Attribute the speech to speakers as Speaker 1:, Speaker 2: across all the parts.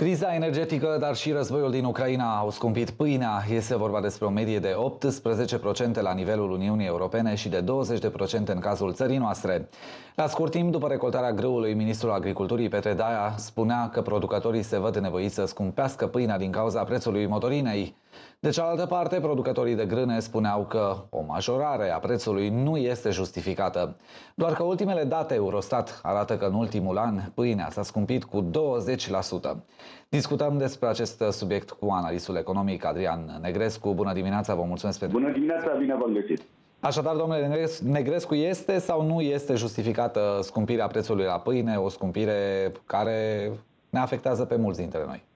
Speaker 1: Criza energetică, dar și războiul din Ucraina au scumpit pâinea. Este vorba despre o medie de 18% la nivelul Uniunii Europene și de 20% în cazul țării noastre. La scurt timp după recoltarea grâului, ministrul agriculturii Petre Daia spunea că producătorii se văd nevoiți să scumpească pâinea din cauza prețului motorinei. De cealaltă parte, producătorii de grâne spuneau că o majorare a prețului nu este justificată. Doar că ultimele date Eurostat arată că în ultimul an pâinea s-a scumpit cu 20%. Discutăm despre acest subiect cu analistul economic Adrian Negrescu. Bună dimineața, vă mulțumesc pentru...
Speaker 2: Bună dimineața, bine v-am găsit!
Speaker 1: Așadar, domnule Negrescu, este sau nu este justificată scumpirea prețului la pâine, o scumpire care ne afectează pe mulți dintre noi?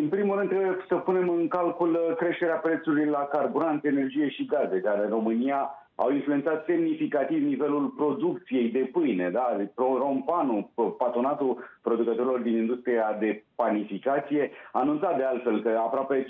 Speaker 2: În primul rând trebuie să punem în calcul creșterea prețului la carburant, energie și gaze, care în România au influențat semnificativ nivelul producției de pâine. Da? Rompanul, patronatul producătorilor din industria de panificație, anunța de altfel că aproape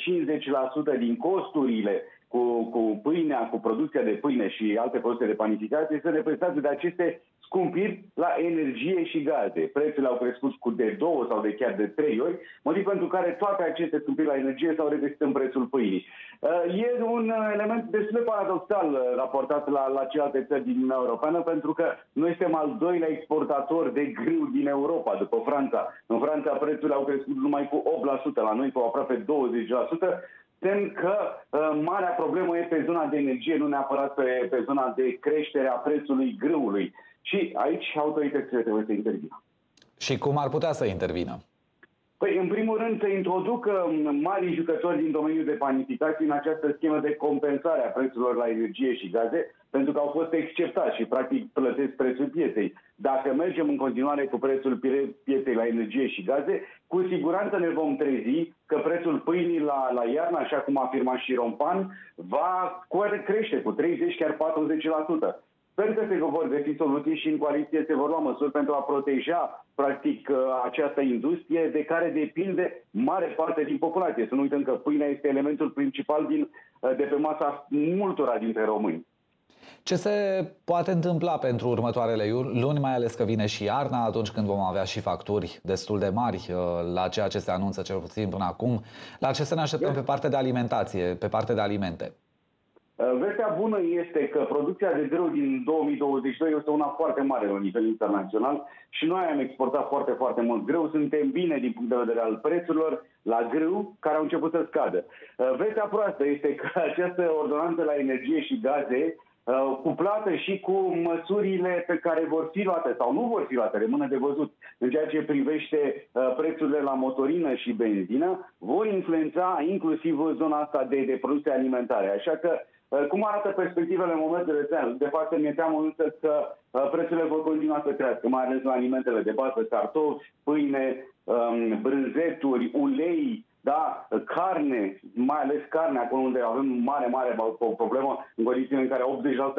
Speaker 2: 50% din costurile cu, cu pâinea, cu producția de pâine și alte produse de panificație este reprezentate de aceste scumpiri la energie și gaze. Prețurile au crescut cu de două sau de chiar de trei ori, motiv pentru care toate aceste scumpiri la energie s-au regăsit în prețul pâinii. Uh, e un element destul de paradoxal uh, raportat la, la celelalte țări din Uniunea Europeană, pentru că noi suntem al doilea exportator de grâu din Europa, după Franța. În Franța prețurile au crescut numai cu 8%, la noi cu aproape 20%, tem că uh, marea problemă e pe zona de energie, nu neapărat pe, pe zona de creștere a prețului grâului. Și aici autoritățile trebuie să intervină.
Speaker 1: Și cum ar putea să intervină?
Speaker 2: Păi, în primul rând, să introducă mari jucători din domeniul de panificații în această schemă de compensare a prețurilor la energie și gaze, pentru că au fost exceptați și, practic, plătesc prețul pieței. Dacă mergem în continuare cu prețul pieței la energie și gaze, cu siguranță ne vom trezi că prețul pâinii la, la iarnă, așa cum a afirmat și Rompan, va crește cu 30, chiar 40%. Sper că se vor găsi soluții și în coaliție se vor lua măsuri pentru a proteja, practic, uh, această industrie de care depinde mare parte din populație. Să nu uităm că pâinea este elementul principal din, uh, de pe masa multora dintre români.
Speaker 1: Ce se poate întâmpla pentru următoarele luni, mai ales că vine și iarna, atunci când vom avea și facturi destul de mari uh, la ceea ce se anunță cel puțin până acum, la ce să ne așteptăm pe partea de alimentație, pe partea de alimente?
Speaker 2: Uh, vestea bună este că producția de grâu din 2022 este una foarte mare la nivel internațional și noi am exportat foarte, foarte mult grâu. Suntem bine din punct de vedere al prețurilor la grâu care au început să scadă. Uh, vestea proastă este că această ordonanță la energie și gaze uh, cuplată și cu măsurile pe care vor fi luate sau nu vor fi luate, rămâne de văzut, în ceea ce privește prețurile la motorină și benzină, vor influența inclusiv zona asta de, de produse alimentare. Așa că Uh, cum arată perspectivele în momentul de față? De fapt, mi-e teamă însă că uh, prețurile vor continua să crească, mai ales la alimentele de bază, cartofi, pâine, um, brânzeturi, ulei, da, carne, mai ales carne, acolo unde avem mare, mare o problemă, în condițiile în care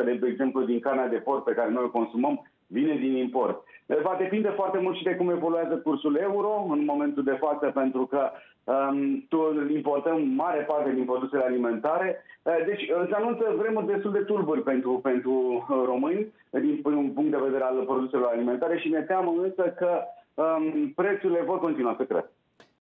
Speaker 2: 80% de, de exemplu, din carnea de porc pe care noi o consumăm vine din import. Va depinde foarte mult și de cum evoluează cursul euro în momentul de față, pentru că um, importăm mare parte din produsele alimentare. Uh, deci se anunță vremuri destul de tulburi pentru, pentru uh, români din un punct de vedere al produselor alimentare și ne teamă însă că um, prețurile vor continua să crească.